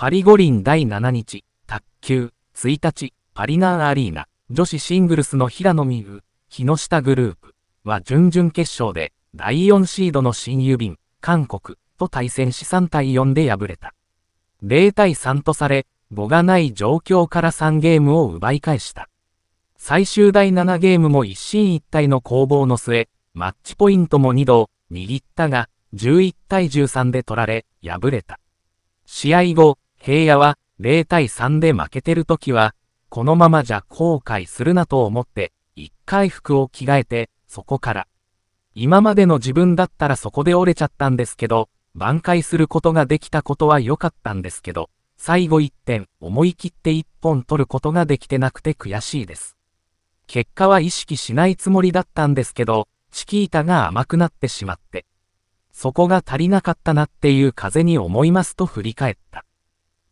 パリ五輪第7日、卓球、1日、パリナーアリーナ、女子シングルスの平野美宇、木下グループは準々決勝で第4シードの新ユビン、韓国と対戦し3対4で敗れた。0対3とされ、母がない状況から3ゲームを奪い返した。最終第7ゲームも一進一退の攻防の末、マッチポイントも2度握ったが、11対13で取られ、敗れた。試合後、平野は0対3で負けてる時は、このままじゃ後悔するなと思って、一回服を着替えて、そこから。今までの自分だったらそこで折れちゃったんですけど、挽回することができたことは良かったんですけど、最後一点、思い切って一本取ることができてなくて悔しいです。結果は意識しないつもりだったんですけど、チキータが甘くなってしまって。そこが足りなかったなっていう風に思いますと振り返った。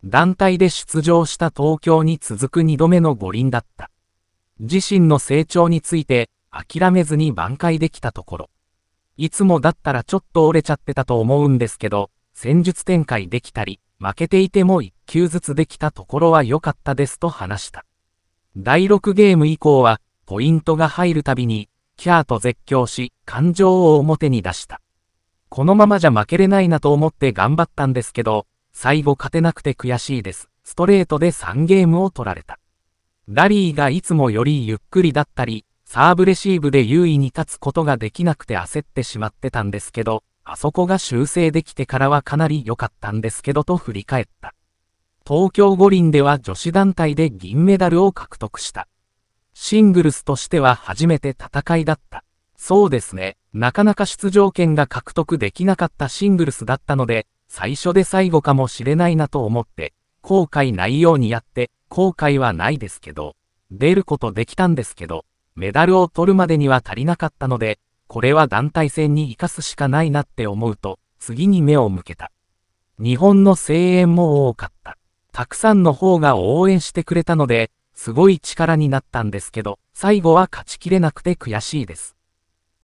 団体で出場した東京に続く2度目の五輪だった。自身の成長について諦めずに挽回できたところ。いつもだったらちょっと折れちゃってたと思うんですけど、戦術展開できたり、負けていても1球ずつできたところは良かったですと話した。第6ゲーム以降は、ポイントが入るたびに、キャーと絶叫し、感情を表に出した。このままじゃ負けれないなと思って頑張ったんですけど、最後勝てなくて悔しいです。ストレートで3ゲームを取られた。ラリーがいつもよりゆっくりだったり、サーブレシーブで優位に立つことができなくて焦ってしまってたんですけど、あそこが修正できてからはかなり良かったんですけどと振り返った。東京五輪では女子団体で銀メダルを獲得した。シングルスとしては初めて戦いだった。そうですね、なかなか出場権が獲得できなかったシングルスだったので、最初で最後かもしれないなと思って、後悔ないようにやって、後悔はないですけど、出ることできたんですけど、メダルを取るまでには足りなかったので、これは団体戦に活かすしかないなって思うと、次に目を向けた。日本の声援も多かった。たくさんの方が応援してくれたので、すごい力になったんですけど、最後は勝ちきれなくて悔しいです。